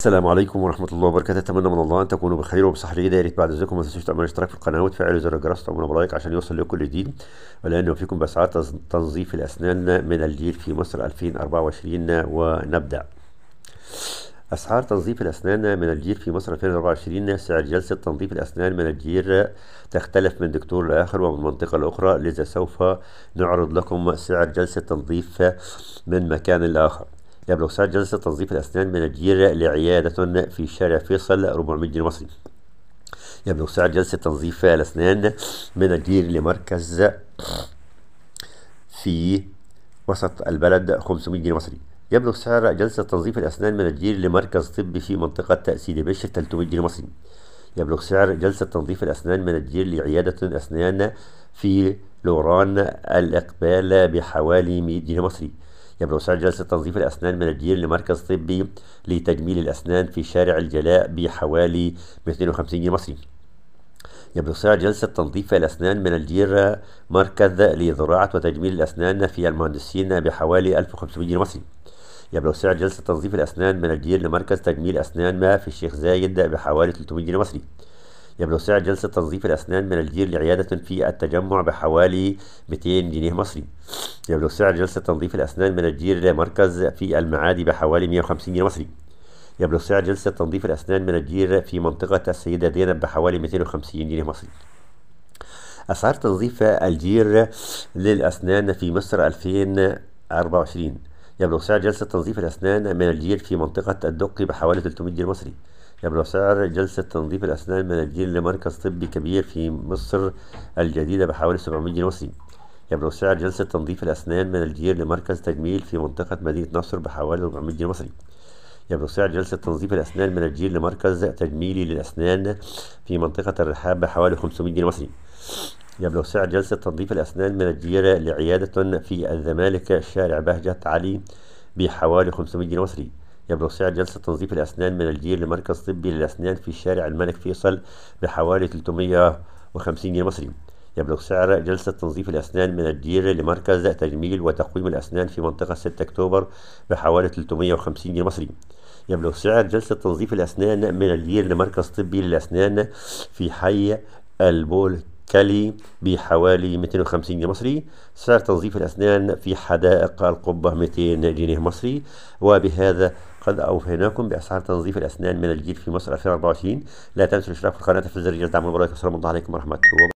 السلام عليكم ورحمة الله وبركاته. أتمنى من الله أن تكونوا بخير وبصحة. جيدة يا ريت بعد ذلك ما تنسوش تعملوا اشتراك في القناة وتفعلوا زر الجرس. وتعملوا ب like عشان يوصل لكم كل جديد. والآن نوافيكم بأسعار تنظيف الأسنان من الجير في مصر 2024 ونبدأ. أسعار تنظيف الأسنان من الجير في مصر 2024 سعر جلسة تنظيف الأسنان من الجير تختلف من دكتور لآخر ومن منطقة لأخرى لذا سوف نعرض لكم سعر جلسة تنظيف من مكان لآخر. يبلغ سعر جلسة تنظيف الأسنان من الجير لعيادة في شارع فيصل 400 جنيه مصري. يبلغ سعر جلسة تنظيف الأسنان من الجير لمركز في وسط البلد 500 جنيه مصري. يبلغ سعر جلسة تنظيف الأسنان من الجير لمركز طبي في منطقة سيدي بشر 300 جنيه مصري. يبلغ سعر جلسة تنظيف الأسنان من الجير لعيادة أسنان في لوران الإقبال بحوالي 100 جنيه مصري. سعر جلسة تنظيف الأسنان من الجير لمركز طبي لتجميل الأسنان في شارع الجلاء بحوالي 250 جنيه مصري. سعر جلسة تنظيف الأسنان من الجير مركز لزراعة وتجميل الأسنان في المهندسين بحوالي 1500 جنيه مصري. يبلغ سعر جلسة تنظيف الأسنان من الجير لمركز تجميل أسنان ما في الشيخ زايد بحوالي 300 جنيه مصري. يبلغ سعر جلسة تنظيف الأسنان من الجير لعيادة في التجمع بحوالي 200 جنيه مصري. يبلغ سعر جلسة تنظيف الأسنان من الجير لمركز في المعادي بحوالي 150 جنيه مصري. يبلغ سعر جلسة تنظيف الأسنان من الجير في منطقة السيدة زينب بحوالي 250 جنيه مصري. أسعار تنظيف الجير للأسنان في مصر 2024 يبلغ سعر جلسة تنظيف الأسنان من الجير في منطقة الدقي بحوالي 300 جنيه مصري. يبلغ سعر جلسة تنظيف الأسنان من لمركز طبي كبير في مصر الجديدة بحوالي 700 جنيه مصري يبلغ سعر جلسة تنظيف الأسنان من الجير لمركز تجميل في منطقة مدينة نصر بحوالي 400 جنيه مصري يبلغ سعر جلسة تنظيف الأسنان من الجير لمركز تجميلي للأسنان في منطقة الرحاب بحوالي 500 جنيه مصري يبلغ سعر جلسة تنظيف الأسنان من الجير لعيادة في الزمالك شارع بهجة علي بحوالي 500 جنيه مصري يبلغ سعر جلسة تنظيف الأسنان من الجير لمركز طبي للأسنان في شارع الملك فيصل بحوالي 350 جنيه مصري. يبلغ سعر جلسة تنظيف الأسنان من الجير لمركز تجميل وتقويم الأسنان في منطقة 6 أكتوبر بحوالي 350 جنيه مصري. يبلغ سعر جلسة تنظيف الأسنان من الجير لمركز طبي للأسنان في حي البول كالي بحوالي 250 جنيه مصري. سعر تنظيف الأسنان في حدائق القبة 200 جنيه مصري. وبهذا قد أوفيناكم بأسعار تنظيف الأسنان من الجيل في مصر 2024 لا تنسوا الاشتراك في القناة في زر الجرس دعم المبارك والسلام عليكم ورحمة الله